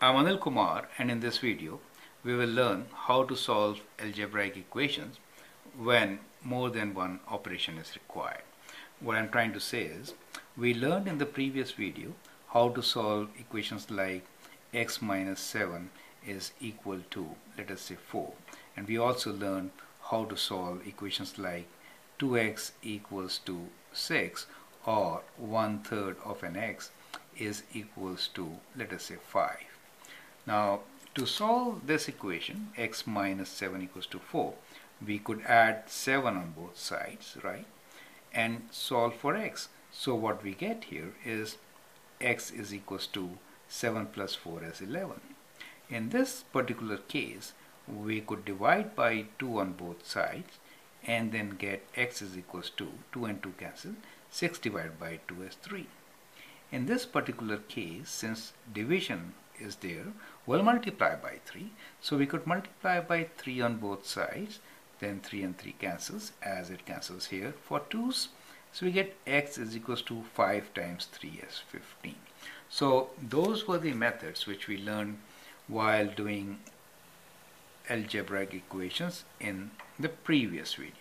I'm Anil Kumar and in this video we will learn how to solve algebraic equations when more than one operation is required. What I'm trying to say is we learned in the previous video how to solve equations like x minus 7 is equal to let us say 4 and we also learned how to solve equations like 2x equals to 6 or one third of an x is equals to let us say 5 now to solve this equation x minus 7 equals to 4 we could add 7 on both sides right? And solve for x. So what we get here is x is equals to 7 plus 4 as 11 in this particular case we could divide by 2 on both sides and then get x is equals to 2 and 2 cancel 6 divided by 2 is 3 in this particular case, since division is there, we'll multiply by 3. So we could multiply by 3 on both sides, then 3 and 3 cancels as it cancels here for 2's. So we get x is equals to 5 times 3 is 15. So those were the methods which we learned while doing algebraic equations in the previous video.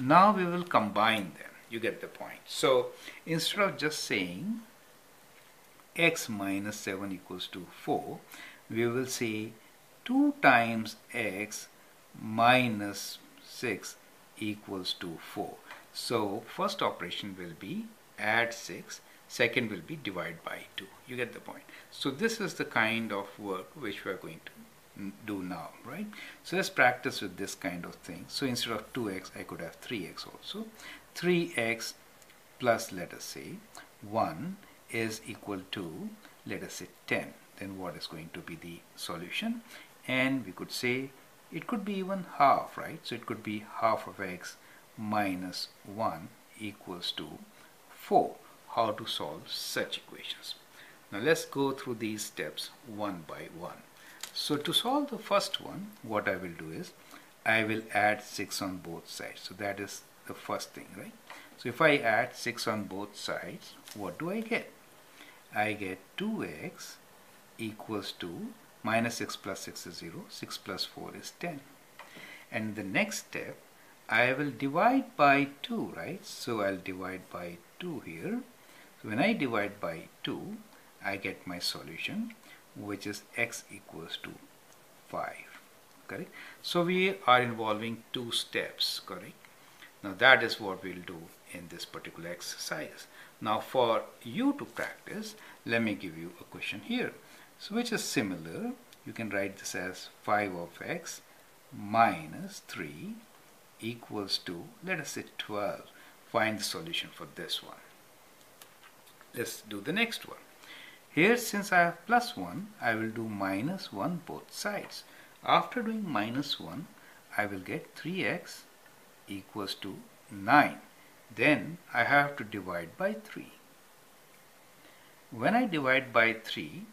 Now we will combine them. You get the point. So instead of just saying x minus 7 equals to 4, we will say 2 times x minus 6 equals to 4. So first operation will be add 6, second will be divide by 2. You get the point. So this is the kind of work which we are going to do now, right? So let's practice with this kind of thing. So instead of 2x, I could have 3x also. 3x plus, let us say, 1 is equal to let us say 10 then what is going to be the solution? And we could say it could be even half right? So it could be half of x minus 1 equals to 4 how to solve such equations? Now let's go through these steps one by one. So to solve the first one what I will do is I will add 6 on both sides. So that is the first thing right? So if I add 6 on both sides what do I get I get 2x equals to minus 6 plus 6 is 0, 6 plus 4 is 10. And the next step, I will divide by 2, right? So I'll divide by 2 here. So when I divide by 2, I get my solution, which is x equals to 5, correct? So we are involving two steps, correct? Now that is what we'll do in this particular exercise. Now for you to practice, let me give you a question here. So which is similar, you can write this as 5 of x minus 3 equals to, let us say 12. Find the solution for this one. Let's do the next one. Here since I have plus 1, I will do minus 1 both sides. After doing minus 1, I will get 3x equals to 9 then I have to divide by 3. When I divide by 3,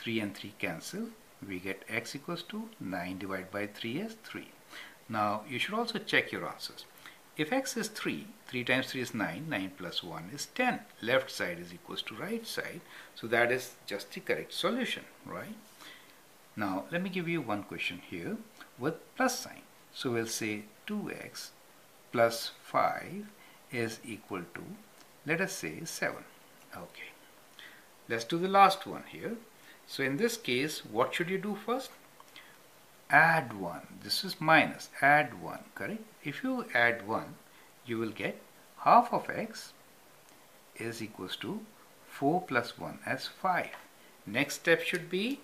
3 and 3 cancel. We get x equals to 9 divided by 3 is 3. Now you should also check your answers. If x is 3, 3 times 3 is 9, 9 plus 1 is 10. Left side is equals to right side. So that is just the correct solution, right? Now let me give you one question here with plus sign. So we'll say 2x plus 5 is equal to, let us say 7. Okay. Let's do the last one here. So in this case, what should you do first? Add 1. This is minus. Add 1, correct? If you add 1, you will get half of x is equals to 4 plus 1 as 5. Next step should be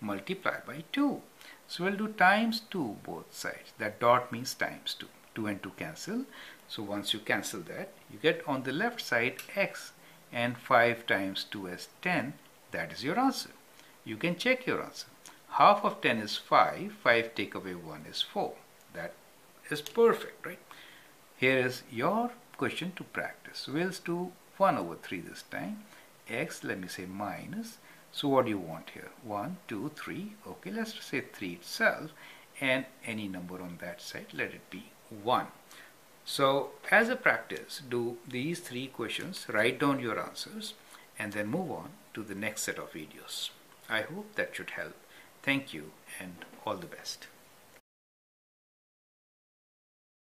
multiply by 2. So we'll do times 2 both sides. That dot means times 2. 2 and 2 cancel. So once you cancel that, you get on the left side x and 5 times 2 is 10. That is your answer. You can check your answer. Half of 10 is 5. 5 take away 1 is 4. That is perfect, right? Here is your question to practice. So we'll do 1 over 3 this time. x, let me say minus. So what do you want here? 1, 2, 3. Okay, let's say 3 itself. And any number on that side, let it be 1. So as a practice, do these three questions, write down your answers, and then move on to the next set of videos. I hope that should help. Thank you and all the best.